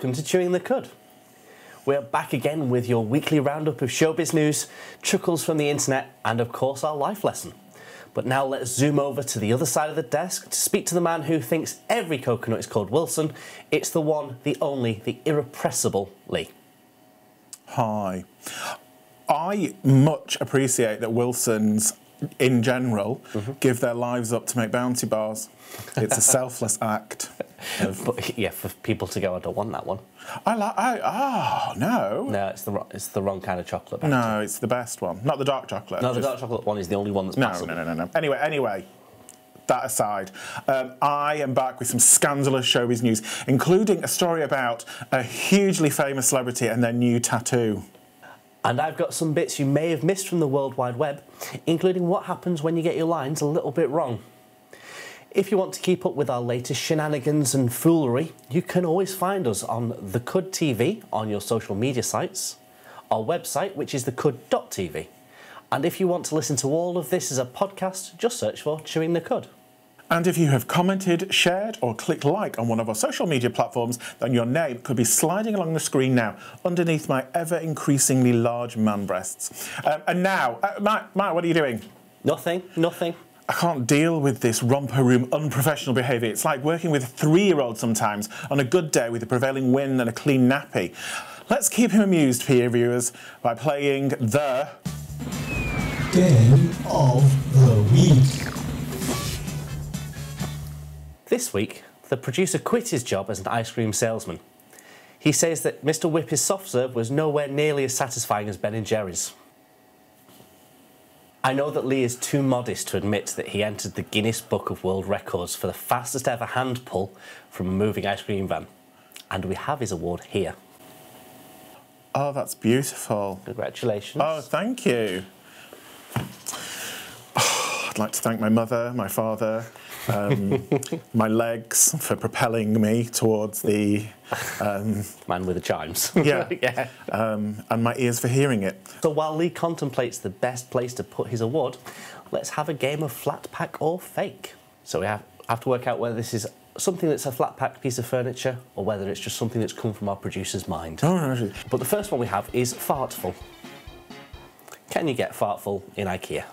Welcome to Chewing the Cud. We're back again with your weekly roundup of showbiz news, chuckles from the internet, and of course our life lesson. But now let's zoom over to the other side of the desk to speak to the man who thinks every coconut is called Wilson. It's the one, the only, the irrepressible Lee. Hi. I much appreciate that Wilsons, in general, give their lives up to make bounty bars. It's a selfless act. But yeah, for people to go, I don't want that one. I like. I oh no. No, it's the wrong, it's the wrong kind of chocolate. No, it's the best one. Not the dark chocolate. no, the dark chocolate one is the only one that's No, passable. no, no, no, no. Anyway, anyway, that aside, um, I am back with some scandalous showbiz news, including a story about a hugely famous celebrity and their new tattoo. And I've got some bits you may have missed from the World Wide Web, including what happens when you get your lines a little bit wrong. If you want to keep up with our latest shenanigans and foolery, you can always find us on the Cud TV on your social media sites, our website, which is thecud.tv. And if you want to listen to all of this as a podcast, just search for Chewing the Cud. And if you have commented, shared, or clicked like on one of our social media platforms, then your name could be sliding along the screen now, underneath my ever increasingly large man breasts. Um, and now, uh, Matt, Matt, what are you doing? Nothing, nothing. I can't deal with this romper room unprofessional behaviour. It's like working with a three year old sometimes on a good day with a prevailing wind and a clean nappy. Let's keep him amused, peer viewers, by playing the. Game of the Week. This week, the producer quit his job as an ice cream salesman. He says that Mr. Whippy's soft serve was nowhere nearly as satisfying as Ben and Jerry's. I know that Lee is too modest to admit that he entered the Guinness Book of World Records for the fastest ever hand pull from a moving ice cream van. And we have his award here. Oh, that's beautiful. Congratulations. Oh, thank you. I'd like to thank my mother, my father, um, my legs for propelling me towards the. Um, Man with the chimes. yeah. yeah. Um, and my ears for hearing it. So while Lee contemplates the best place to put his award, let's have a game of flat pack or fake. So we have, have to work out whether this is something that's a flat pack piece of furniture or whether it's just something that's come from our producer's mind. Oh, no, no. But the first one we have is fartful. Can you get fartful in IKEA?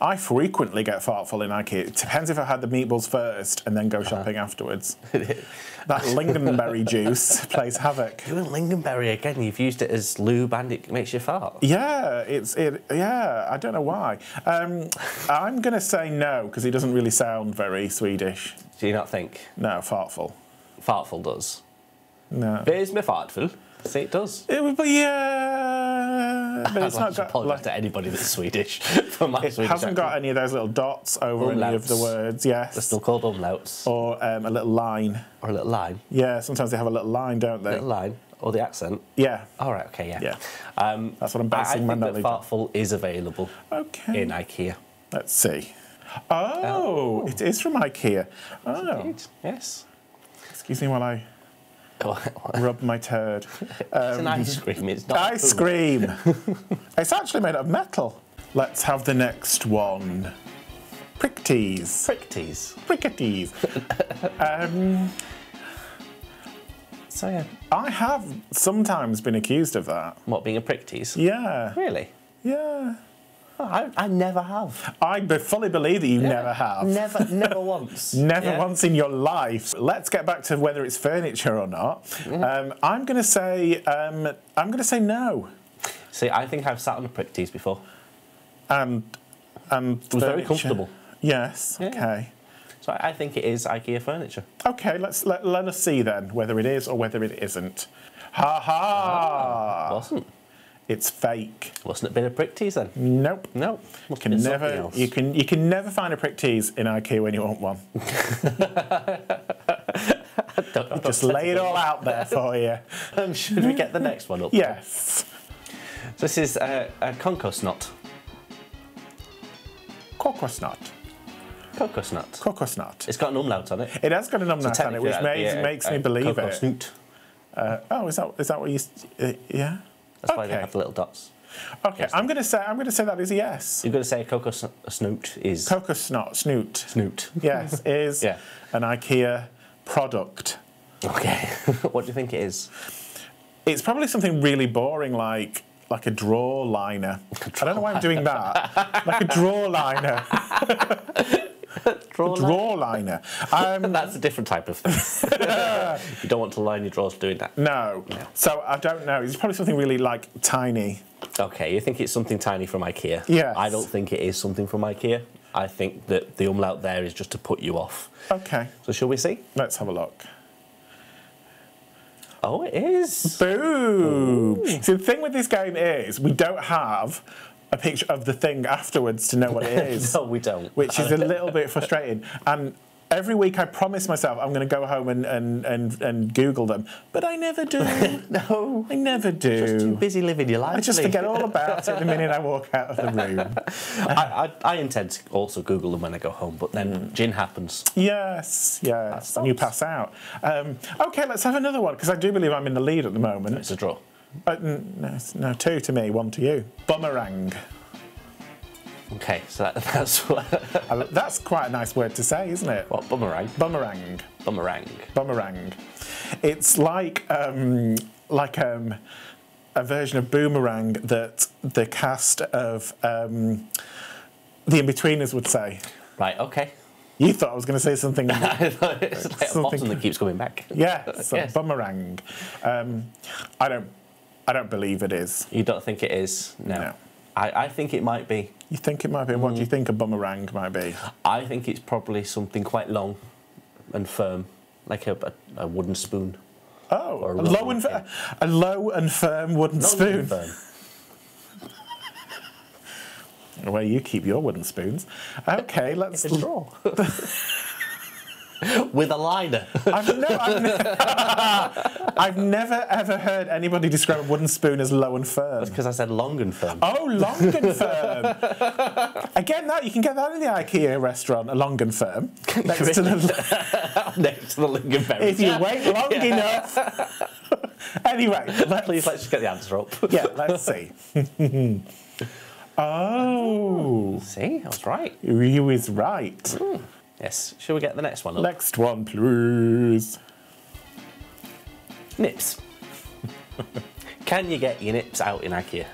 I frequently get fartful in IKEA. It depends if I had the meatballs first and then go shopping afterwards. that lingonberry juice plays havoc. You and lingonberry again. You've used it as lube and it makes you fart. Yeah, it's it. Yeah, I don't know why. Um, I'm gonna say no because it doesn't really sound very Swedish. Do you not think No, fartful. fartful does? No. There's me fartful. See, it does. It would be yeah, but it's like not to got. apologise Like, to anybody that's Swedish for my it Swedish hasn't got any of those little dots over any of the words. Yes, They're still called umlauts. Or um, a little line. Or a little line. Yeah, sometimes they have a little line, don't they? Little line. Or the accent. Yeah. All right, okay, yeah. Yeah. Um, That's what I'm I, I basing my knowledge. Fartful is available Okay. in IKEA. Let's see. Oh, it is from IKEA. Oh, Indeed, Yes. excuse me while I rub my turd. it's an ice cream. It's not Ice food. cream. it's actually made of metal. Let's have the next one. Prick teas. Prick teas. Pricketies. um, So yeah. I have sometimes been accused of that. What being a prick tease? Yeah. Really? Yeah. Oh, I, I never have. I be- fully believe that you never have. Never, never once. Never Yeah. once in your life. Let's get back to whether it's furniture or not. Um, I'm going to say um, I'm going to say no. See, I think I've sat on a prick tease before. And and It was very comfortable. Yes. Yeah. Okay. So I I think it is IKEA furniture. Okay. Let's let, let us see then whether it is or whether it isn't. Ha ha! Wasn't. It's fake. Wasn't it been a prick tease then? Nope. No. Must Can have been something never you can you can never find a prick tease in IKEA when you want one. Just lay it all out there for you. Um, Should we get the next one up? Yes. This is uh, a concos nut. Cocosnut. Cocos nut. Cocosnut. It's got an umlaut on it. It has got a numb nut on it, which makes, a- me a believe cocoa it. Uh, oh, is that is that what you? Uh, yeah. That's why they have the little dots. Okay, I'm going to say I'm going to say that is a yes. You're going to say a cocoa sn- snoot is Cocosnut snoot. snoot. Yes, is Yeah. an IKEA product. Okay. what do you think it is? It's probably something really boring like like a draw liner. I don't know why I'm doing that. like a draw liner. Draw? Draw liner. Um, That's a different type of thing. you don't want to line your drawers doing that. no. So I don't know. It's probably something really like tiny. Okay, you think it's something tiny from IKEA? Yes. I don't think it is something from IKEA. I think that the umlaut there is just to put you off. Okay. So shall we see? Let's have a look. Oh, it is. Boom. So the thing with this game is we don't have a picture of the thing afterwards to know what it is. no, we don't. which is a little bit frustrating. And every week I promise myself I'm going to go home and, and, and, and Google them, but I never do. no. I never do. Too busy living your life. I just forget all about it the minute I walk out of the room. I, I, I intend to also Google them when I go home, but then gin happens. Yes, yes, and you pass out. Um, okay, let's have another one because I do believe I'm in the lead at the moment. It's a draw. Uh, no, no, two to me, one to you. Boomerang. Okay, so that, that's. That's quite a nice word to say, isn't it? what boomerang? Boomerang. Boomerang. Boomerang. It's like um, like um, a version of Boomerang that the cast of um, The Inbetweeners would say. Right. Okay. You thought I was going to say something. it's like a Something- bottom that keeps coming back. Yeah, a Yes. boomerang. Um, I don't. I don't believe it is. You don't think it is? No. No. I, I think it might be. You think it might be? What Mm. do you think a boomerang might be? I think it's probably something quite long and firm, like a, a, a wooden spoon. Oh, a a low and a low and firm wooden Not spoon. firm. Where you keep your wooden spoons. Okay, let's. Draw. With a liner. I've, no, I've, ne- I've never ever heard anybody describe a wooden spoon as low and firm. That's Because I said long and firm. Oh, long and firm. Again, that you can get that in the IKEA restaurant, a long and firm. Next to the, Next to the lingonberry. if you wait long enough. anyway, let's, Please let's just get the answer up. yeah, let's see. oh, See, I was right. you was right. Hmm. Yes. Shall we get the next one up? Next one, please. Nips. Can you get your nips out in IKEA?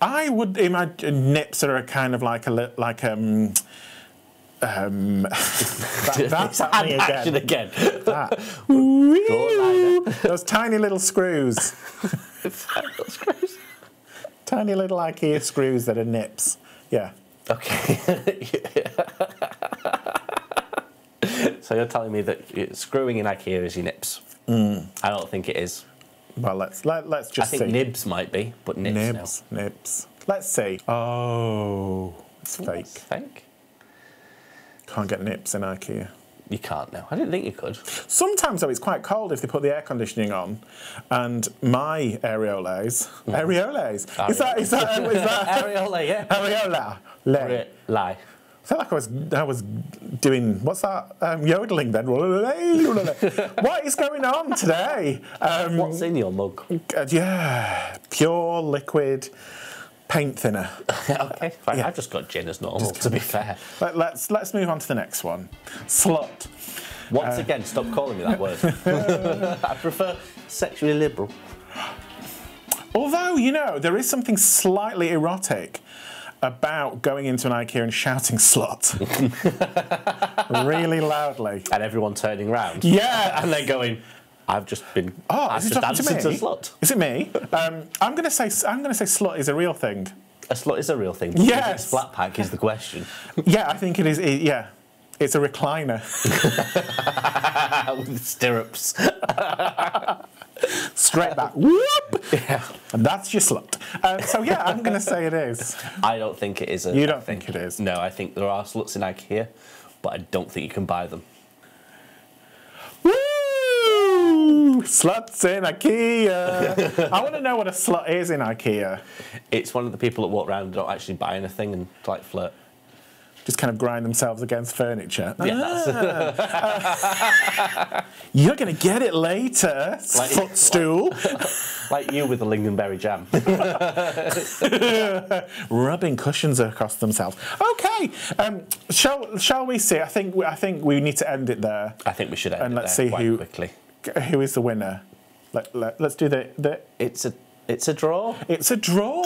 I would imagine nips are a kind of like a li- like um um that, that's at me Hand action again. again. That. Liner. Those tiny little screws, tiny little IKEA screws that are nips. Yeah. Okay. so you're telling me that screwing in IKEA is your nips? Hmm. I don't think it is. Well, let's let, let's I just think see. nibs might be, but nips nibs, nibs. Let's see. Oh, it's no. fake. It's fake. Can't get nips in IKEA. You can't now. I didn't think you could. Sometimes though, it's quite cold if they put the air conditioning on, and my areoles, areoles. Is that is that is that Areola, yeah. areola? Lay. Lie. I felt like I was I was doing what's that um, yodeling then? what is going on today? Um, What's in your mug? uh, yeah, pure liquid paint thinner. okay, fine. Yeah. I've just got gin as normal, to be fair. Let, let's let's move on to the next one. Slut. Once uh, again, stop calling me that word. I prefer sexually liberal. Although you know there is something slightly erotic about going into an IKEA and shouting slut really loudly. And everyone turning round. Yeah. And then going, I've just been Oh, I've is just talking to me? into slut. Is it me? Um, I'm going to say I'm going to say slut is a real thing. A slut is a real thing. but Yes. flat pack is the question. Yeah, I think it is. It, yeah, it's a recliner. With stirrups. Straight back. Whoop. Yeah. And that's your slut. Um, so yeah, I'm going to say it is. I don't think it is a You don't thing. think it is? No, I think there are sluts in IKEA, but I don't think you can buy them. Sluts in IKEA. I want to know what a slut is in IKEA. It's one of the people that walk around and don't actually buy anything and like flirt. just kind of grind themselves against furniture. Yeah, Ah. You're going to get it later, Like- footstool. like you with the lingonberry jam. rubbing cushions across themselves. Okay, um, shall shall we see? I think we, I think we need to end it there. I think we should end And it let's there see quite who- quickly. Who is the winner? Let, let, let's do the, the. It's a it's a draw. It's a draw.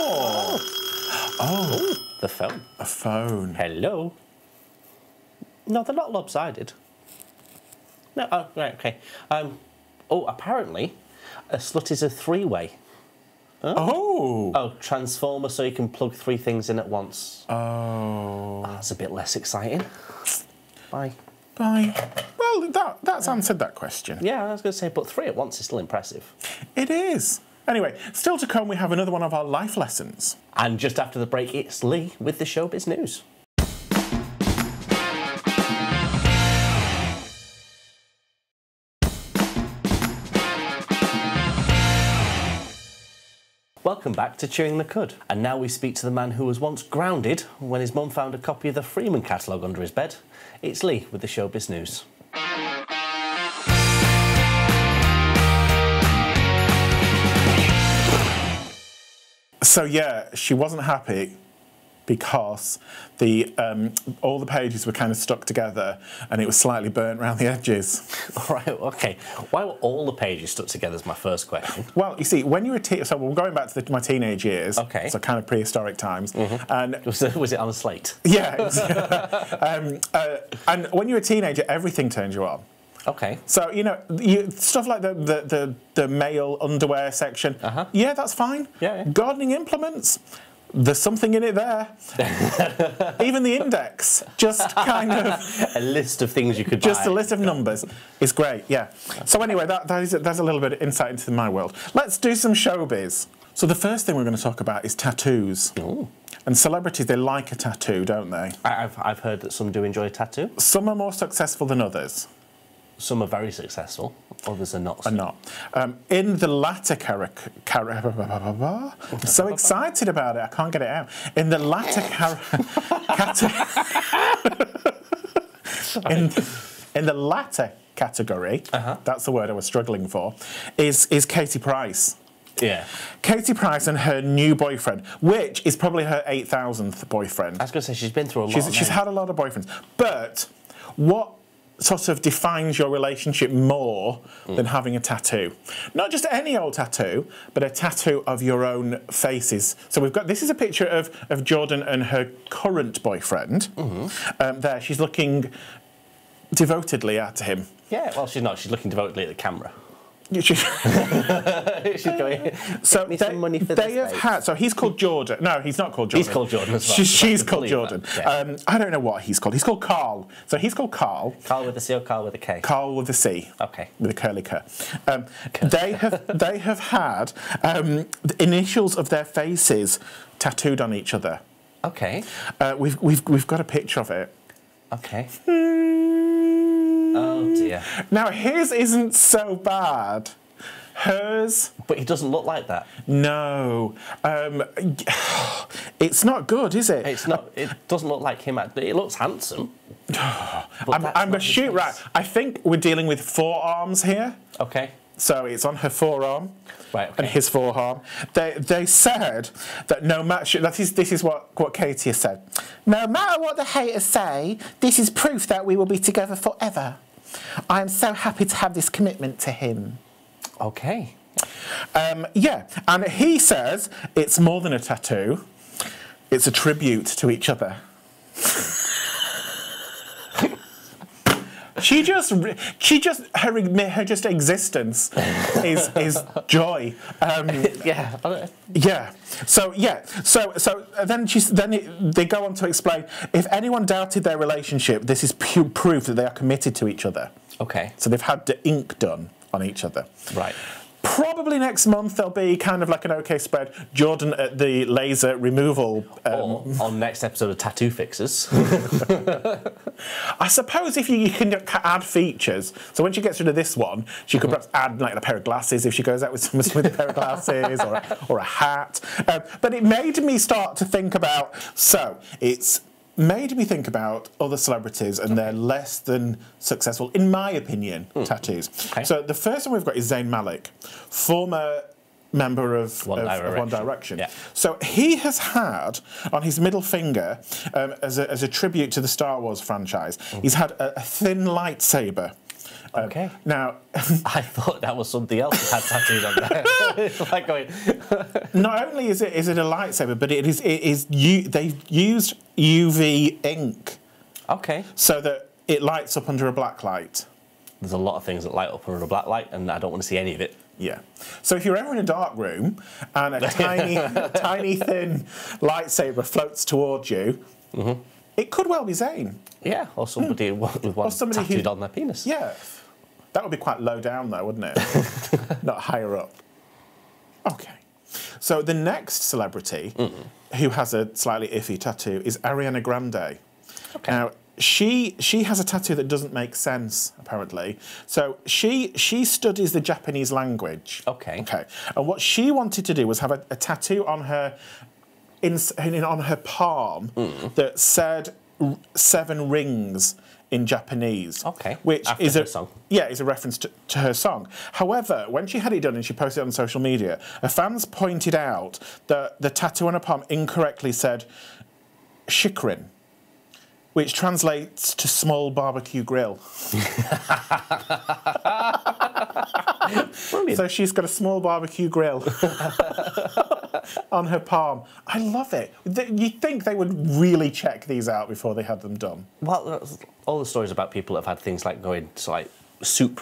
Oh the phone. A phone. Hello. No, they're not lopsided. No, oh, right, okay. Um, oh, apparently, a slut is a three-way. Oh. Oh, transformer, so you can plug three things in at once. Oh. That's a bit less exciting. Bye. Bye. Well, that that's answered that question. Yeah, I was going to say, but three at once is still impressive. It is. Anyway, still to come, we have another one of our life lessons. And just after the break, it's Lee with the showbiz news. Welcome back to Chewing the Cud. And now we speak to the man who was once grounded when his mum found a copy of the Freeman catalogue under his bed. It's Lee with the showbiz news. So yeah, she wasn't happy because the um, all the pages were kind of stuck together and it was slightly burnt around the edges. All right, okay. Why were all the pages stuck together is my first question. Well, you see, when you were te- so we're going back to the, my teenage years, Okay. So kind of prehistoric times, and Was it, was it on a slate? yeah, was- um, uh, and when you're a teenager, everything turns you on. Okay. So you know, you, stuff like the the, the, the male underwear section. Uh-huh. Yeah, that's fine. Yeah, yeah. Gardening implements. There's something in it there. Even the index, just kind of A list of things you could just buy. a list of numbers is great. Yeah. So anyway, that, that is that's a little bit of insight into my world. Let's do some showbiz. So the first thing we're going to talk about is tattoos. Ooh. And celebrities, they like a tattoo, don't they? I've, I've heard that some do enjoy a tattoo. Some are more successful than others. Some are very successful, others are not. are not. Um, in the latter character, car- so excited about it, I can't get it out. In the latter car- cate- in, in the latter category, that's the word I was struggling for, is is Katie Price. Yeah. Katie Price and her new boyfriend, which is probably her 8,000th boyfriend. I was going to say she's been through a lot. She's, of she's had a lot of boyfriends. But what sort of defines your relationship more than having a tattoo? Not just any old tattoo, but a tattoo of your own faces. So we've got this is a picture of, of Jordan and her current boyfriend. Um, there, she's looking devotedly at him. Yeah, well, she's not. She's looking devotedly at the camera. She's going. So they, some money for they have babe." had. So he's called Jordan. No, he's not called Jordan. He's called Jordan as well. She- she's called Jordan. yeah. Um, I don't know what he's called. He's called Carl. So he's called Carl. Carl with a C or Carl with a K? Carl with a C. Okay. With a curly cur. Um, they have they have had um, the initials of their faces tattooed on each other. Okay. Uh, we've, we've, we've got a picture of it. Okay. Oh dear. Now his isn't so bad. Hers, But he doesn't look like that. no. Um, it's not good, is it? It's not. It doesn't look like him. At but it looks handsome. I'm, I'm his right, I think we're dealing with forearms here. Okay. So it's on her forearm Right. and his forearm. They, they said that no matter, that is, this is what, what Katie has said. No matter what the haters say, this is proof that we will be together forever. I am so happy to have this commitment to him. Okay. Um, yeah, and he says it's more than a tattoo, it's a tribute to each other. She just, she just, her, her just existence is is joy. Um, Yeah. Yeah. So yeah. So so then she then it, they go on to explain if anyone doubted their relationship, this is pu- proof that they are committed to each other. Okay. So they've had the ink done on each other. Right. Probably next month there'll be kind of like an OK spread. Jordan at the laser removal. Um, Or on next episode of Tattoo Fixers. I suppose if you, you can add features. So when she gets rid of this one, she could perhaps add like a pair of glasses if she goes out with someone with a pair of glasses or a, or a hat. Um, but it made me start to think about. So it's made me think about other celebrities and their less than successful, in my opinion, tattoos. Hmm. Okay. So the first one we've got is Zayn Malik, former member of One of- of One Direction. Direction. Yeah. So he has had on his middle finger, um, as, a, as a tribute to the Star Wars franchise, he's had a, a thin lightsaber. Um, Okay. Now, I thought that was something else that had tattooed on there. Like going, not only is it is it a lightsaber, but it is it is you they've used UV ink okay. so that it lights up under a black light. There's a lot of things that light up under a black light, and I don't want to see any of it. Yeah. So if you're ever in a dark room and a tiny, tiny thin lightsaber floats towards you, it could well be Zayn. Yeah, or somebody with one somebody who- tattooed on their penis. Yeah. That would be quite low down, though, wouldn't it? Not higher up. Okay. So the next celebrity who has a slightly iffy tattoo is Ariana Grande. Okay. Now, she she has a tattoo that doesn't make sense apparently. So she she studies the Japanese language. Okay. Okay. And what she wanted to do was have a, a tattoo on her in, in on her palm Hmm. that said seven rings in Japanese. Okay. Which After is her a song. yeah, is a reference to, to her song. However, when she had it done and she posted it on social media, her fans pointed out that the tattoo on her palm incorrectly said shikrin, which translates to small barbecue grill. Brilliant. So she's got a small barbecue grill on her palm. I love it. You'd think they would really check these out before they had them done. Well, all the stories about people that have had things like going to like soup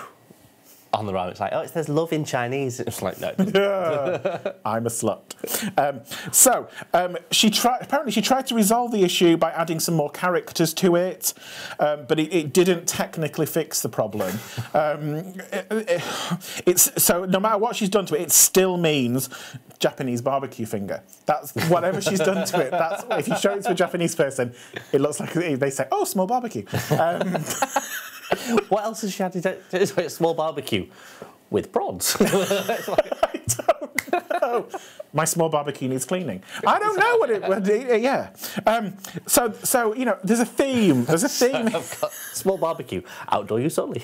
on their arm. It's like, oh, it says love in Chinese. It's like, no. doesn't. I'm a slut. Um, so um, she tried. Apparently, she tried to resolve the issue by adding some more characters to it, um, but it, it didn't technically fix the problem. Um, it- it- it's so no matter what she's done to it, it still means Japanese barbecue finger. That's whatever she's done to it. That's if you show it to a Japanese person, it looks like they say, "Oh, small barbecue." What else has she had to do? It's like a small barbecue with prawns. It's I don't know. My small barbecue needs cleaning. I don't know what it. What it yeah. Um, so so you know, there's a theme. There's a theme. Small barbecue, outdoor use only.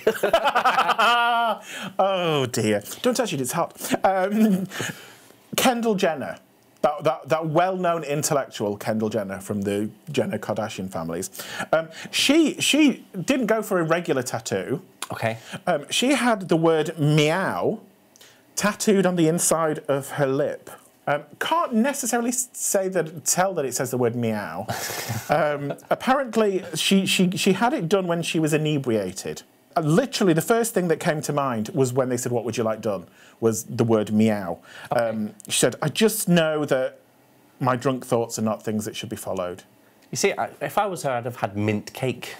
oh dear! Don't touch it. It's hot. Um, Kendall Jenner. That, that, that well-known intellectual Kendall Jenner from the Jenner Kardashian families, um, she she didn't go for a regular tattoo. okay. Um, she had the word meow tattooed on the inside of her lip. Um, can't necessarily say that tell that it says the word meow. um, apparently, she, she she had it done when she was inebriated. Literally, the first thing that came to mind was when they said, "What would you like done?" was the word meow. Um, she said, "I just know that my drunk thoughts are not things that should be followed." You see, I, if I was her, I'd have had mint cake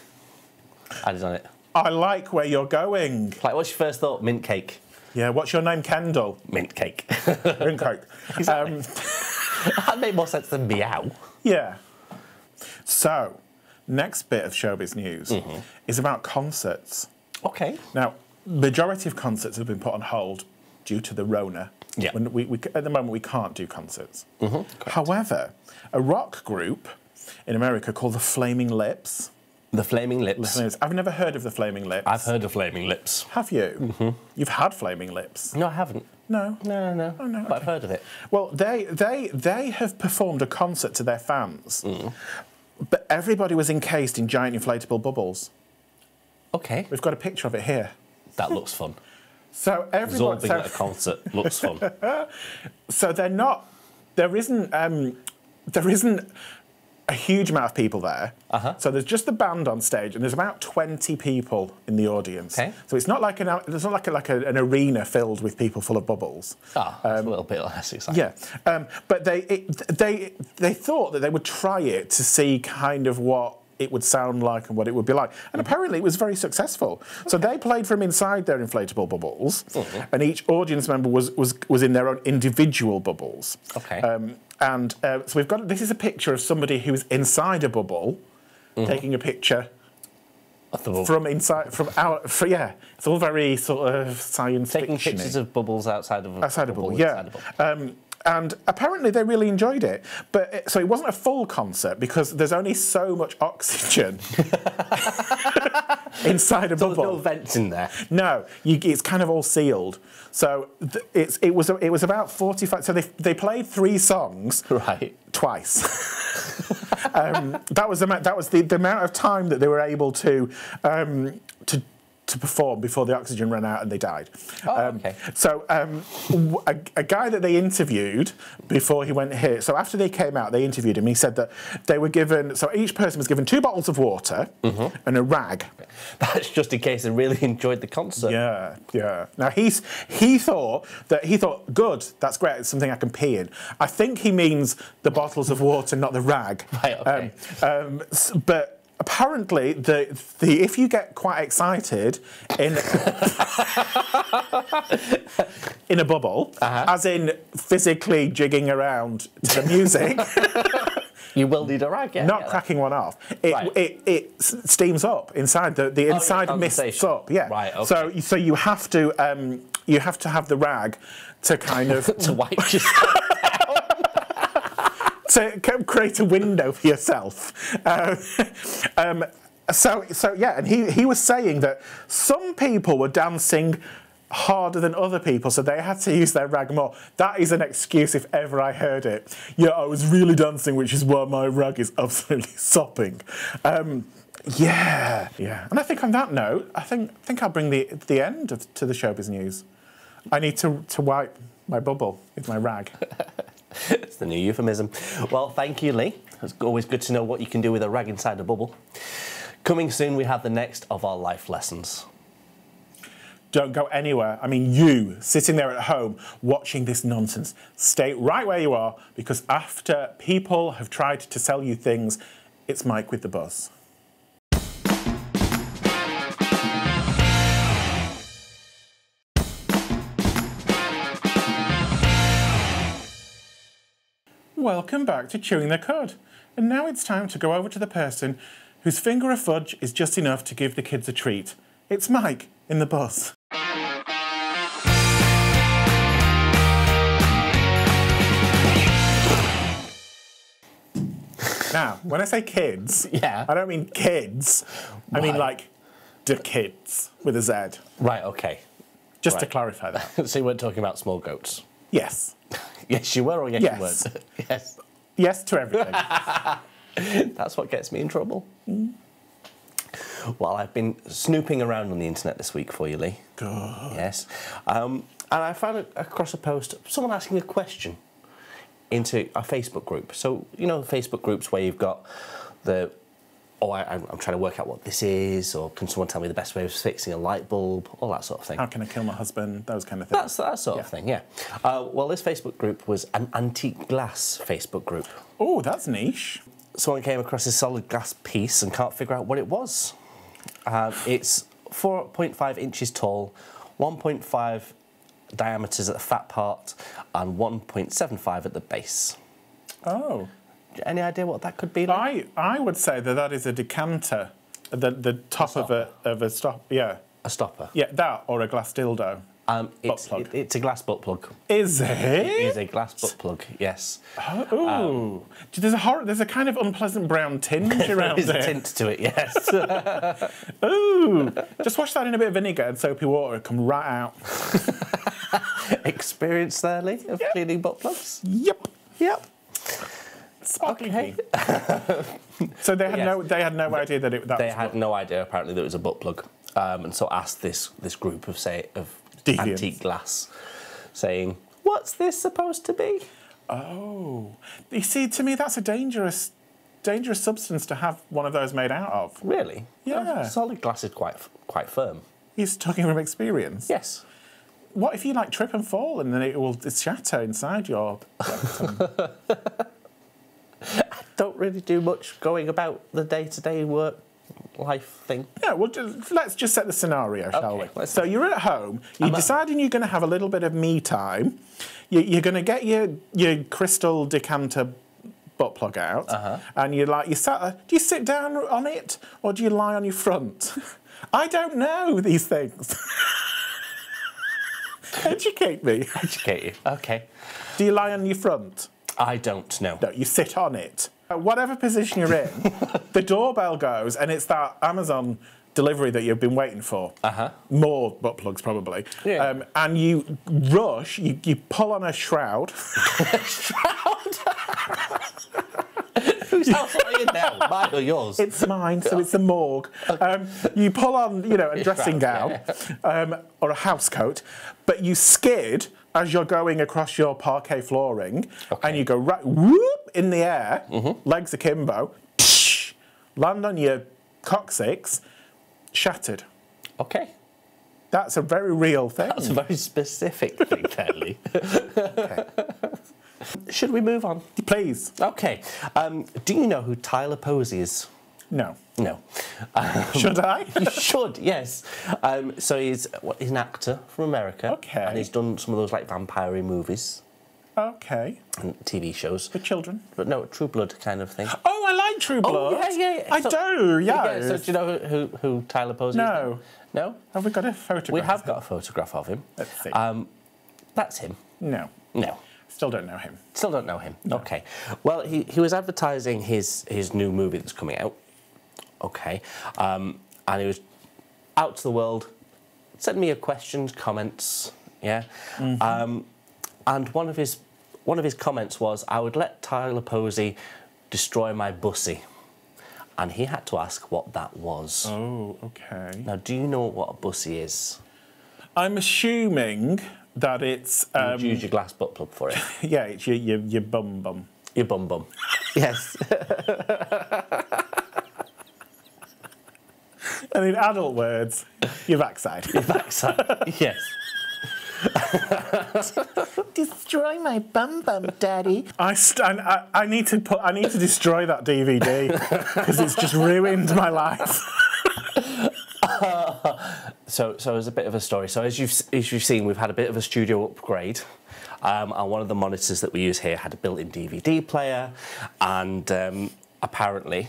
added on it. I like where you're going. Like, what's your first thought? Mint cake. Yeah, what's your name, Kendall? Mint cake. Drink Coke. Exactly. Um, that make more sense than meow. Yeah. So, next bit of showbiz news Mm-hmm. is about concerts. Okay. Now, majority of concerts have been put on hold due to the Rona. Yeah. When we, we, at the moment, we can't do concerts. Mm-hmm. However, a rock group in America called the Flaming Lips. The Flaming Lips. I've never heard of the Flaming Lips. I've heard of Flaming Lips. Have you? You've had Flaming Lips? No, I haven't. No. No, no, no. no, But I've heard of it. Well, they they they have performed a concert to their fans, Mm. but everybody was encased in giant inflatable bubbles. Okay. We've got a picture of it here. That looks fun. So Zorbing so, at a concert looks fun. so they're not. There isn't. Um, there isn't a huge amount of people there. Uh-huh. So there's just the band on stage, and there's about 20 people in the audience. Okay. So it's not like an. It's not like a, like a, an arena filled with people full of bubbles. Ah, that's a little bit less exciting. Yeah, um, but they it, they they thought that they would try it to see kind of what it would sound like and what it would be like, and apparently it was very successful. So they played from inside their inflatable bubbles, and each audience member was was was in their own individual bubbles. Okay. Um, and uh, so we've got this is a picture of somebody who's inside a bubble, taking a picture from inside from out. For, yeah, it's all very sort of science taking fiction. pictures of bubbles outside of a Outside bubble, bubble yeah. inside a bubble. Um, and apparently they really enjoyed it. But it, so it wasn't a full concert because there's only so much oxygen inside a There's bubble. no vents in there. No, you, it's kind of all sealed. So th- it's it was it was about forty five. So they they played three songs Right. twice. um, that was the amount, that was the, the amount of time that they were able to um, to to perform before the oxygen ran out and they died. Oh, Um, okay. So um, a, a guy that they interviewed before he went here. So after they came out, they interviewed him. He said that they were given. So each person was given two bottles of water Mm-hmm. and a rag. That's just in case they really enjoyed the concert. Yeah, yeah. Now he's he thought that he thought good. That's great. It's something I can pee in. I think he means the bottles of water, not the rag. Right, okay. Um, um, but apparently, the the if you get quite excited in in a bubble, Uh-huh. as in physically jigging around to the music. You will need a rag, yeah. not yeah. cracking one off. It, Right. it, it steams up inside the the yeah, inside mists up. Yeah. Right, okay. So so you have to um, you have to have the rag to kind of to wipe yourself. To create a window for yourself. Uh, um, so so yeah, and he he was saying that some people were dancing harder than other people, so they had to use their rag more. That is an excuse if ever I heard it. Yeah, I was really dancing, which is why my rag is absolutely sopping. Um, yeah, yeah. And I think on that note, I think I think I'll bring the the end of, to the showbiz news. I need to, to wipe my bubble with my rag. it's the new euphemism. Well, thank you, Lee. It's always good to know what you can do with a rag inside a bubble. Coming soon, we have the next of our life lessons. Don't go anywhere. I mean, you sitting there at home watching this nonsense, stay right where you are because after people have tried to sell you things, it's Mike with the buzz. Welcome back to Chewing the Cud. And now it's time to go over to the person whose finger of fudge is just enough to give the kids a treat. It's Mike in the bus. Now, when I say kids, Yeah. I don't mean kids. I mean like the kids with a Z. Right, okay. Just to clarify that. so you weren't talking about small goats? Yes. Yes, you were, or yes, Yes. you weren't? yes. Yes to everything. That's what gets me in trouble. Well, I've been snooping around on the internet this week for you, Lee. Yes. Um, and I found across a post someone asking a question into a Facebook group. So, you know, Facebook groups where you've got the, oh, I, I'm I'm trying to work out what this is, or can someone tell me the best way of fixing a light bulb, all that sort of thing. How can I kill my husband? Those kind of things. That's that sort of thing, yeah. Uh, well, this Facebook group was an antique glass Facebook group. Oh, that's niche. Someone came across this solid glass piece and can't figure out what it was. Uh, it's 4.5 inches tall, 1.5 diameters at the fat part, and 1.75 at the base. Oh. Any idea what that could be like? I, I would say that that is a decanter. The, the top of a, of a stop. Yeah. A stopper. Yeah, that or a glass dildo. Um, it's, it- it's a glass butt plug. Is it? It is a glass butt plug, yes. Ooh. there's a hor- there's a kind of unpleasant brown tinge around There's a tint to it, yes. Ooh. Just wash that in a bit of vinegar and soapy water. It'll come right out. Experience there, Lee, of cleaning butt plugs? Yep. Yep. Sparkly Okay. clean. so they had Yes. no they had no idea that it that They was had no idea apparently that it was a butt plug, um, and so asked this this group of say of Deviants. antique glass, saying, "What's this supposed to be?" Oh, you see, to me, that's a dangerous, dangerous substance to have one of those made out of. Really? Yeah. Uh, solid glass is quite quite firm. He's talking from experience. Yes. What if you like trip and fall and then it will shatter inside your rectum? Don't really do much going about the day to day work life thing. yeah, well, let's just set the scenario, shall Okay, we? So you're at home. You're I'm deciding you're going to have a little bit of me time. You, you're going to get your your crystal decanter butt plug out, Uh-huh. and you're like, you sat. Do you sit down on it or do you lie on your front? I don't know these things. Educate me. Educate you. Okay. Do you lie on your front? I don't know. No, you sit on it. Whatever position you're in, the doorbell goes, and it's that Amazon delivery that you've been waiting for. Uh huh. More butt plugs, probably. Yeah. Um, and you rush, you, you pull on a shroud. shroud? Whose house are you in now? Mine or yours? It's mine, so it's the morgue. Um, you pull on, you know, a dressing gown um, or a house coat, but you skid as you're going across your parquet flooring, and you go right whoop in the air, legs akimbo, psh, land on your coccyx, shattered. Okay. That's a very real thing. That's a very specific thing, Kelly. Should we move on? Please, Okay. Um, do you know who Tyler Posey is? No. No. Should I? You should, yes. Um, so he's what, he's an actor from America. Okay. And he's done some of those like vampire movies okay. and TV shows. For children. But no, True Blood kind of thing. Oh, I like True Blood. yeah, yeah, yeah. I So- do, yeah. Yeah, so do you know who, who Tyler Posey No. is? No. No? Have we got a photograph? We have got a photograph of him. Let's see. Um, that's him. no. No. Still don't know him. Still don't know him. Okay. Well, he, he was advertising his, his new movie that's coming out. Okay. Um, and he was out to the world, sent me a questions, comments. Yeah. Um, and one of his one of his comments was, "I would let Tyler Posey destroy my bussy," and he had to ask what that was. Oh, okay. Now, do you know what a bussy is? I'm assuming that it's um, Use your glass butt plug for it. yeah, it's your, your your bum bum. Your bum bum. yes. And in adult words, your backside. Your backside. yes. Destroy my bum bum, daddy. I, st- I I need to put I need to destroy that DVD because it's just ruined my life. So, so as a bit of a story. So as you've as you've seen, we've had a bit of a studio upgrade, um, and one of the monitors that we use here had a built-in DVD player, and um, apparently,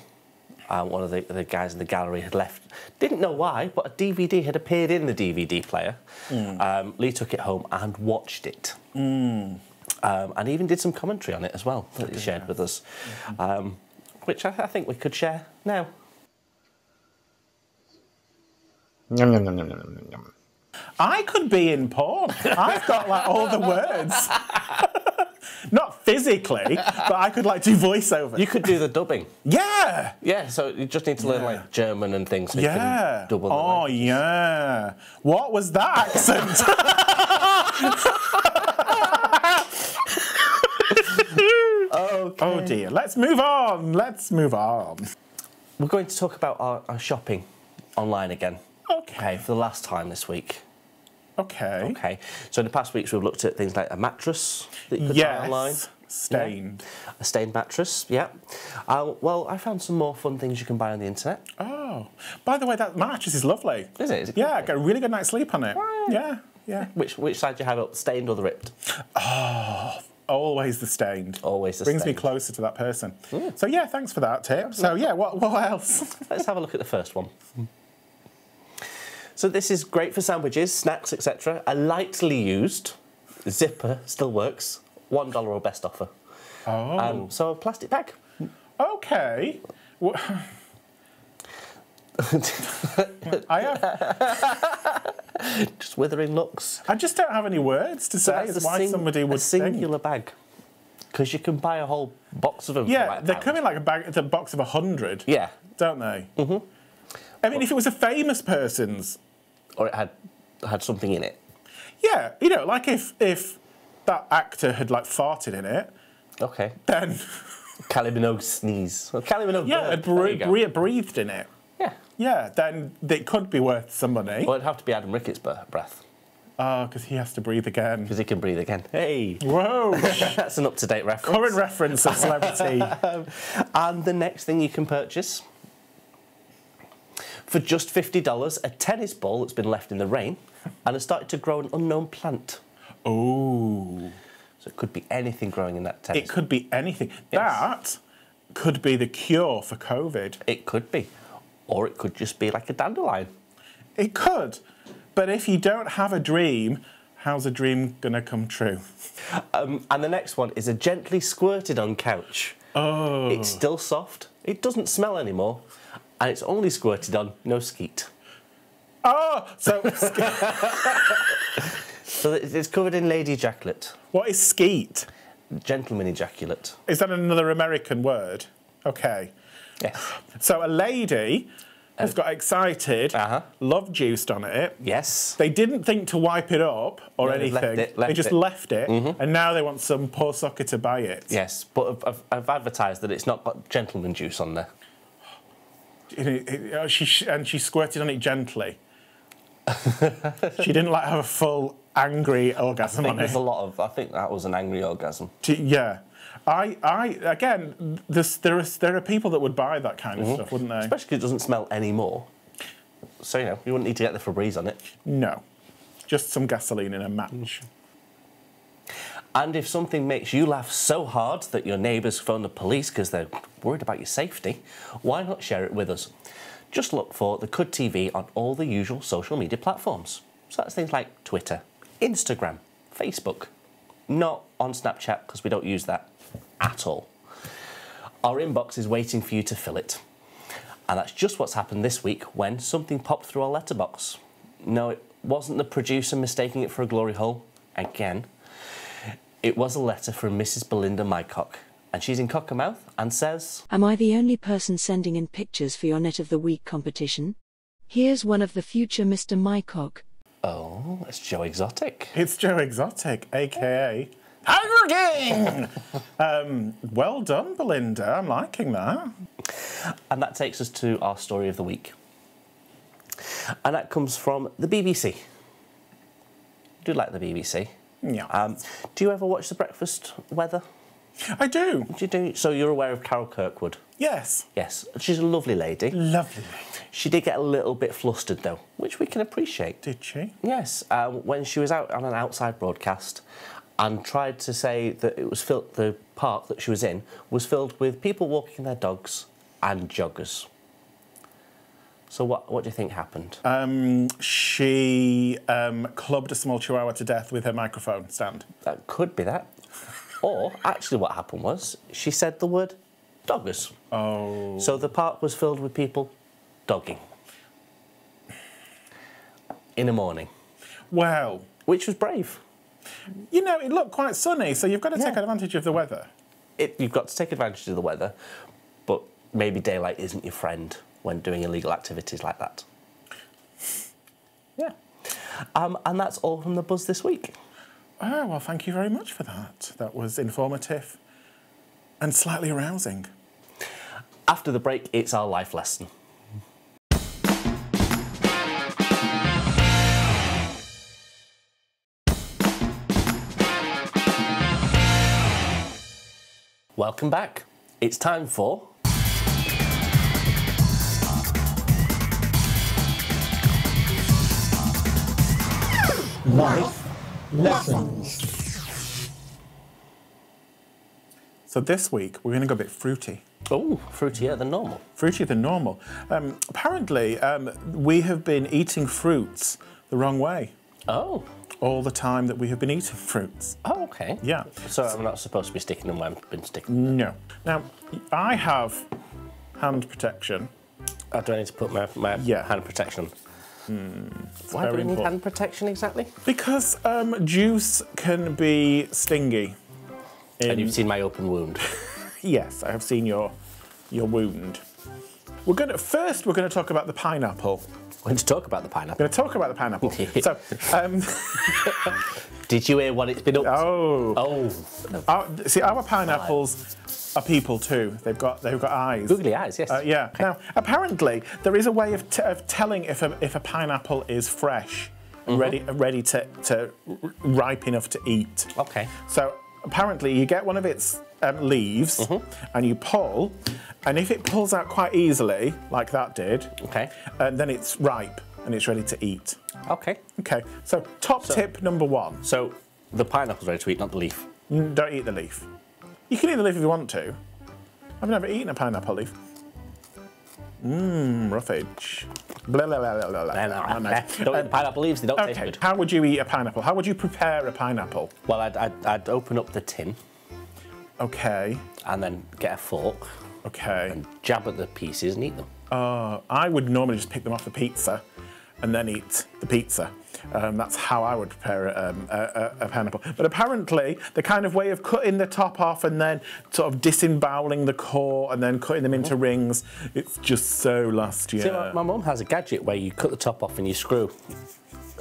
uh, one of the, the guys in the gallery had left. Didn't know why, but a DVD had appeared in the DVD player. Um, Lee took it home and watched it. Um, and even did some commentary on it as well that he shared with us, um, which I, I think we could share now. Yum, yum, yum, yum, yum, yum, yum. I could be in porn. I've got like all the words. Not physically, but I could like do voiceover. You could do the dubbing. yeah. Yeah, so you just need to learn like German and things. So you Yeah. can double the oh language. yeah. What was that accent? Okay. oh dear. Let's move on. Let's move on. We're going to talk about our, our shopping online again. Okay. Okay, for the last time this week. Okay. Okay, so in the past weeks we've looked at things like a mattress that you could buy online. Yes. Stained. A stained mattress, yeah. Uh, well, I found some more fun things you can buy on the internet. Oh. By the way, that mattress is lovely. Is it? Is it Yeah, I got a really good night's sleep on it. Yeah. Yeah. Which which side do you have up, stained or the ripped? Always the stained. Always the Brings me closer to that person. So yeah, thanks for that tip. So yeah, what what else? Let's have a look at the first one. So this is great for sandwiches, snacks, etc. A lightly used zipper still works. One dollar or best offer. Oh. Um, so a plastic bag. Okay. I have, Just withering looks. I just don't have any words to So say a why sing- somebody a would think. singular bag. Because you can buy a whole box of them. Yeah, like a they come in like a bag, it's a box of a hundred, Yeah, don't they? Mm-hmm. I mean, if it was a famous person's, or it had had something in it. yeah, you know, like if if that actor had like farted in it, Okay. then Kylie Minogue sneeze. Well, Kylie Minogue. yeah, had bre- bre- breathed in it. Yeah. Yeah, then it could be worth some money. Well, it'd have to be Adam Ricketts' breath ah, Oh, because he has to breathe again. because he can breathe again. Hey, Whoa! that's an up-to-date reference. Current reference of celebrity. Um, and the next thing you can purchase for just $50, a tennis ball that's been left in the rain and has started to grow an unknown plant. Oh. So it could be anything growing in that tennis. It could be anything. Yes. That could be the cure for COVID. It could be. Or it could just be like a dandelion. It could. But if you don't have a dream, How's a dream gonna come true? Um, and the next one is a gently squirted on couch. Oh. It's still soft. It doesn't smell anymore. And it's only squirted on, no skeet. Oh, so So it's covered in lady ejaculate, what is skeet? gentleman ejaculate. Is that another American word? Okay. Yes. So a lady has got excited, Uh-huh. love juiced on it. Yes. They didn't think to wipe it up or No, anything. left it, they just it. Left it, and now they want some poor sucker to buy it. Yes, but I've, I've, I've advertised that it's not got gentleman juice on there. It- it- oh, she and she squirted on it gently. she didn't like have a full angry I orgasm think on there's it. a lot of. I think that was an angry orgasm. T- yeah, I, I again, this, there are there are people that would buy that kind of mm-hmm. stuff, wouldn't they? Especially because it doesn't smell anymore. So, you know, you wouldn't need to get the Febreze on it. No, just some gasoline in a match. And if something makes you laugh so hard that your neighbours phone the police because they're worried about your safety, why not share it with us? Just look for the Cud TV on all the usual social media platforms. So that's things like Twitter, Instagram, Facebook. Not on Snapchat because we don't use that at all. Our inbox is waiting for you to fill it. And that's just what's happened this week when something popped through our letterbox. No, it wasn't the producer mistaking it for a glory hole. Again, it was a letter from Mrs. Belinda Mycock, and she's in Cockermouth and says, Am I the only person sending in pictures for your Net of the Week competition? Here's one of the future Mr. Mycock. Oh, that's Joe Exotic. It's Joe Exotic, aka Hunger King. um, well done, Belinda. I'm liking that. And that takes us to our story of the week. And that comes from the BBC. I do like the BBC. Yeah, Um, do you ever watch the breakfast weather? I do. Do you do? So you're aware of Carol Kirkwood? Yes, Yes, she's a lovely lady. lovely. She did get a little bit flustered though, which we can appreciate. Did she? Yes, uh, when she was out on an outside broadcast and tried to say that it was filled, the park that she was in was filled with people walking their dogs and joggers. So what, what do you think happened? Um, she um, clubbed a small chihuahua to death with her microphone stand. that could be that. Or actually, what happened was she said the word doggers. Oh. So the park was filled with people dogging in the morning, Well, which was brave. you know, it looked quite sunny, so you've got to take advantage of the weather. it, you've got to take advantage of the weather, but maybe daylight isn't your friend when doing illegal activities like that. Yeah. Um, and that's all from the buzz this week. Oh, well, thank you very much for that. That was informative and slightly arousing. After the break, it's our life lesson. Welcome back. It's time for Life lessons. So this week, we're going to go a bit fruity. oh fruitier than normal. Fruitier than normal. Um, apparently, um, we have been eating fruits the wrong way Oh, all the time that we have been eating fruits. oh, okay. Yeah. So I'm not supposed to be sticking them where I've been sticking. No. Now, I have hand protection. I do I need to put my, my Yeah. hand protection. Why do we need hand protection exactly? Because um, juice can be stingy. And you've seen my open wound. Yes, I have seen your your wound. We're going to first. We're going to talk about the pineapple. We're going to talk about the pineapple. We're going to talk about the pineapple. so, um, Did you hear what it's been up to? oh, Oh, our, see, our pineapples are people too. They've got they've got eyes. googly eyes, yes. Uh, yeah. Now, apparently, there is a way of, t- of telling if a, if a pineapple is fresh, Mm-hmm. ready ready to, to ripe enough to eat. Okay. So apparently, you get one of its um, leaves Mm-hmm. and you pull, and if it pulls out quite easily, like that did, Okay. and then it's ripe and it's ready to eat. Okay. Okay. So top tip number one: So the pineapple's ready to eat, not the leaf. don't eat the leaf. You can eat the leaf if you want to. I've never eaten a pineapple leaf. Mmm, roughage. Blah, blah, blah, blah, blah, blah. Oh, nice. Don't eat Um, pineapple leaves, they don't taste good. how would you eat a pineapple? How would you prepare a pineapple? Well, I'd, I'd, I'd open up the tin Okay, and then get a fork okay. and jab at the pieces and eat them. Uh, I would normally just pick them off the pizza and then eat the pizza. Um, that's how I would prepare um, a, a, a pineapple. But apparently, the kind of way of cutting the top off and then sort of disemboweling the core and then cutting them into rings, it's just so last year. See, my, my mum has a gadget where you cut the top off and you screw.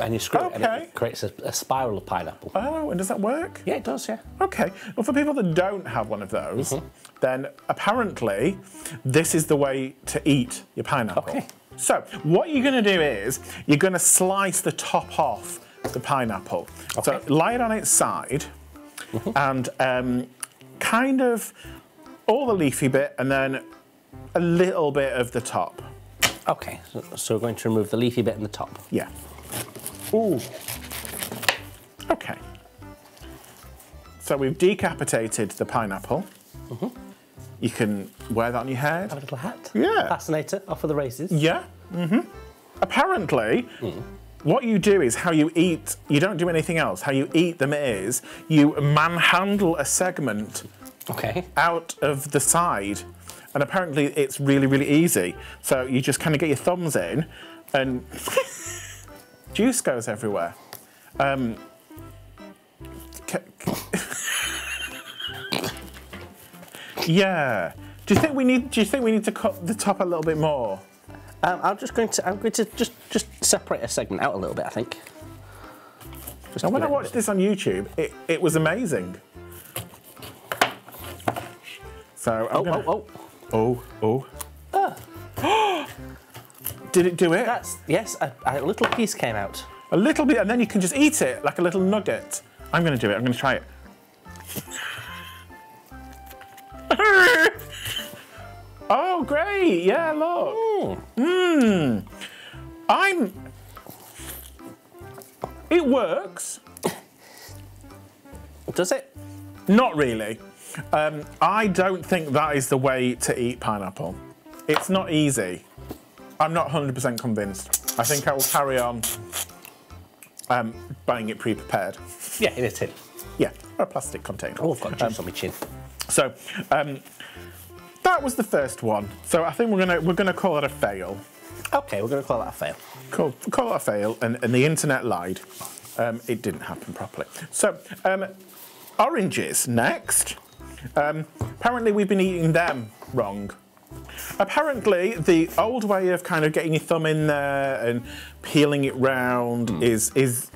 And you screw it and it creates a, a spiral of pineapple. oh, and does that work? Yeah, it does, yeah. Okay. Well, for people that don't have one of those, then apparently this is the way to eat your pineapple. Okay. So what you're going to do is you're going to slice the top off the pineapple. So Okay. lie it on its side and um, kind of all the leafy bit and then a little bit of the top. Okay, so, so we're going to remove the leafy bit in the top. Yeah. Ooh. Okay. So we've decapitated the pineapple. You can wear that on your head. Have a little hat. Yeah. Fascinator, off with the races. Yeah. Mm-hmm. Apparently, what you do is how you eat. You don't do anything else. How you eat them is you manhandle a segment Okay. out of the side, and apparently it's really, really easy. So you just kind of get your thumbs in, and juice goes everywhere. Um, yeah. Do you think we need? Do you think we need to cut the top a little bit more? Um, I'm just going to I'm going to just just separate a segment out a little bit. I think. Just And when I give it a watched this on YouTube, it, it was amazing. So I'm Oh, gonna, oh, oh! oh, oh. Did it do it? That's yes. A, a little piece came out. A little bit, and then you can just eat it like a little nugget. I'm going to do it. I'm going to try it. Oh, great! Yeah, look. Mmm. I'm. It works. Does it? Not really. Um, I don't think that is the way to eat pineapple. It's not easy. I'm not 100% convinced. I think I will carry on um, buying it pre-prepared. Yeah, in a tin. Yeah, or a plastic container. Oh, I've got juice on my chin. So um, that was the first one. So I think we're gonna we're gonna call it a fail. Okay, we're going to call that a fail. Call, call it a fail, and, and the internet lied. Um, it didn't happen properly. So um, oranges next. Um, apparently we've been eating them wrong. Apparently, the old way of kind of getting your thumb in there and peeling it round is is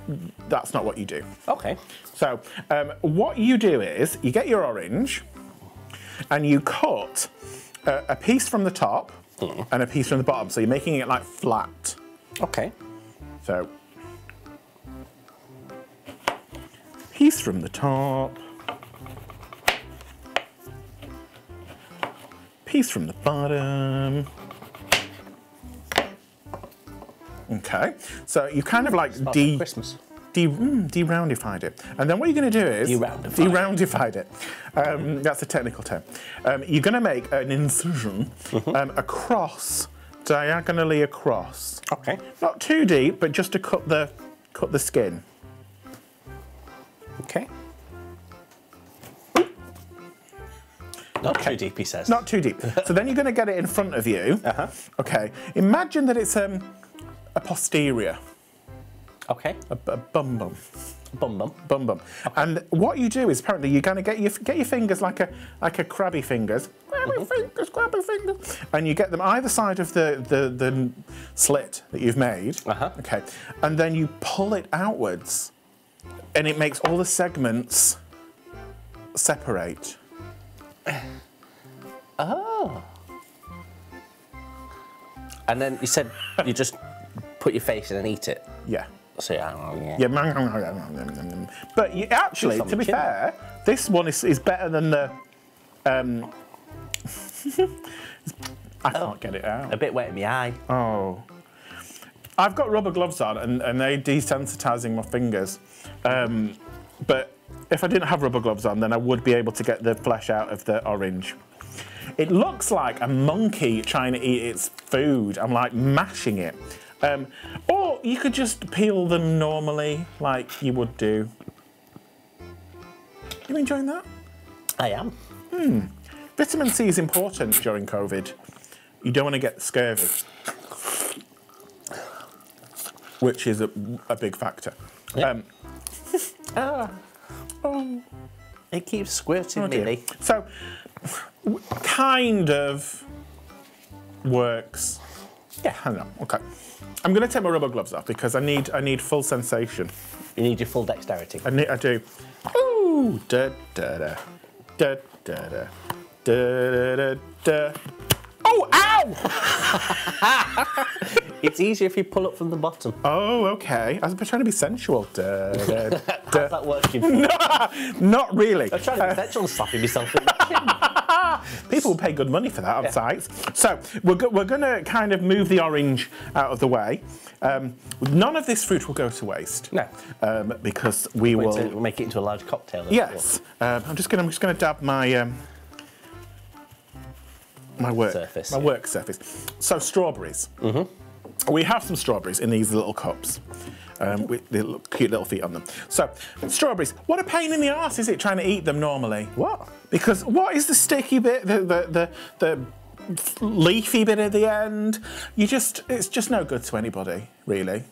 that's not what you do. Okay. So, um, what you do is you get your orange and you cut a, a piece from the top mm. and a piece from the bottom. So you're making it like flat. Okay. So, piece from the top, piece from the bottom. Okay, so you kind of like Smells de Christmas. De mm, de-roundified it, and then what you're going to do is De-roundified. de-roundified it. Um, that's a technical term. Um, you're going to make an incision Mm-hmm. um, across, diagonally across. Okay. Not too deep, but just to cut the cut the skin. Okay. Not too deep, he says. Not too deep. so then you're going to get it in front of you. Uh-huh. Okay. Imagine that it's um, a posterior, Okay. a, a bum bum. Bum bum. Bum bum. And what you do is apparently you're going to get your get your fingers like a like a crabby fingers, crabby Mm-hmm. fingers, crabby fingers, and you get them either side of the the, the slit that you've made. Uh-huh. Okay, and then you pull it outwards, and it makes all the segments separate. Oh. And then you said you just put your face in and eat it. Yeah. So yeah. oh, yeah. But you, actually, to be fair, this one is, is better than the. Um, I can't get it out. A bit wet in my eye. Oh. I've got rubber gloves on and, and they're desensitizing my fingers. Um, but if I didn't have rubber gloves on, then I would be able to get the flesh out of the orange. It looks like a monkey trying to eat its food. I'm like mashing it. Um, you could just peel them normally, like you would do. You enjoying that? I am. Hmm. Vitamin C is important during COVID. You don't want to get scurvy, which is a, a big factor. Yeah. Um, It keeps squirting oh me. So, kind of works. Yeah, I know. Okay. I'm going to take my rubber gloves off because I need I need full sensation. You need your full dexterity. I, need, I do. Ooh, da da da, da da da, da da da. Oh, ow! it's easier if you pull up from the bottom. Oh, okay. I was trying to be sensual. Da, da, da. How's that working? No, not really. I'm trying to be uh, sensual, slapping myself in the chin. People will pay good money for that on Yeah. sites. So we're, go- we're going to kind of move the orange out of the way. Um, none of this fruit will go to waste. No. Um, because we Wait will. make it into a large cocktail. Yes. Um, I'm just going. to I'm just going to dab my um, my work Surface, My yeah. work surface. So strawberries. Mm-hmm. We have some strawberries in these little cups. Um, with the cute little feet on them. So, strawberries. What a pain in the arse is it trying to eat them normally? What? Because what is the sticky bit, the the the, the leafy bit at the end? You just it's just no good to anybody, really.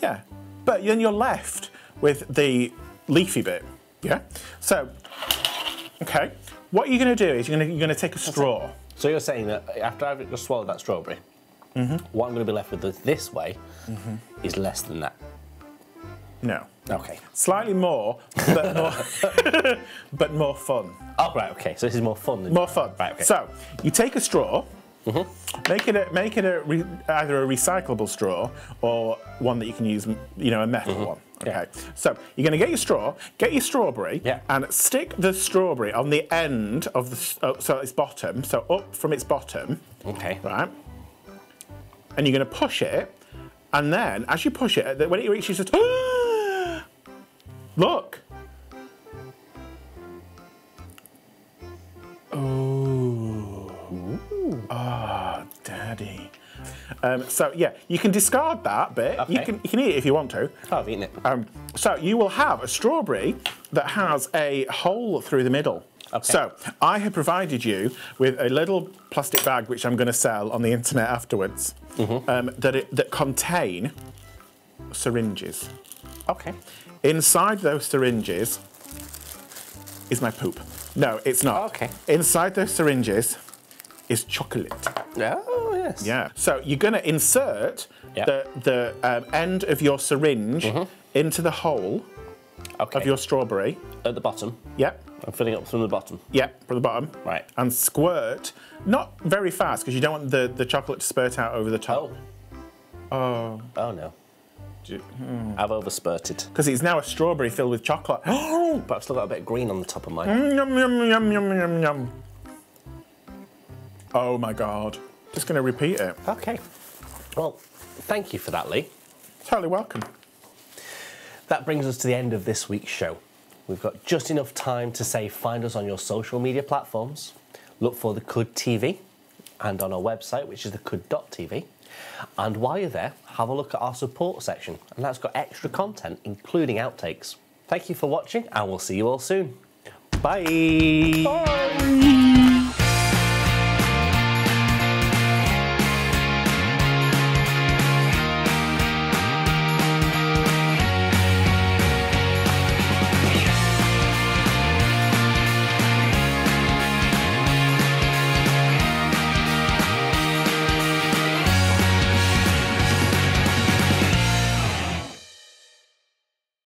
Yeah. But then you're left with the leafy bit. Yeah. So, okay. What you're going to do is you're going to, you're going to take a straw. So you're saying that after I've just swallowed that strawberry, Mm-hmm. what I'm going to be left with is this way is less than that. No. Okay. Slightly more, but more, but more fun. Oh, right, okay. So this is more fun than More fun. Right, okay. So you take a straw, Mhm. make it a, make it a re, either a recyclable straw or one that you can use, you know, a metal one. Okay. Yeah. So you're going to get your straw, get your strawberry, Yeah. and stick the strawberry on the end of the oh, so its bottom, so up from its bottom, Okay. right? And you're going to push it, and then as you push it, when it reaches the top, look. Oh. Ah, daddy. Um, so yeah, you can discard that bit. You can you can eat it if you want to. Oh, I've eaten it. Um, so you will have a strawberry that has a hole through the middle. Okay. So I have provided you with a little plastic bag which I'm going to sell on the internet afterwards. Mm-hmm. Um, that it, that contain syringes. Okay. Inside those syringes is my poop. No, it's not. Okay. Inside those syringes is chocolate. Oh, yes. Yeah. So you're going to insert Yeah. the the um, end of your syringe into the hole Okay. of your strawberry. At the bottom. Yep. I'm filling up from the bottom. Yep. From the bottom. Right. And squirt, not very fast because you don't want the, the chocolate to spurt out over the top. Oh. Oh. Oh, no. Hmm. I've overspurted. Because it's now a strawberry filled with chocolate. But I've still got a bit of green on the top of mine. Mm, yum, yum, yum, yum, yum, yum. Oh my god. Just going to repeat it. Okay. Well, thank you for that, Lee. Totally welcome. That brings us to the end of this week's show. We've got just enough time to say find us on your social media platforms, look for the Cud TV, and on our website, which is the Cud.tv. And while you're there, have a look at our support section, and that's got extra content, including outtakes. Thank you for watching, and we'll see you all soon. Bye. Bye.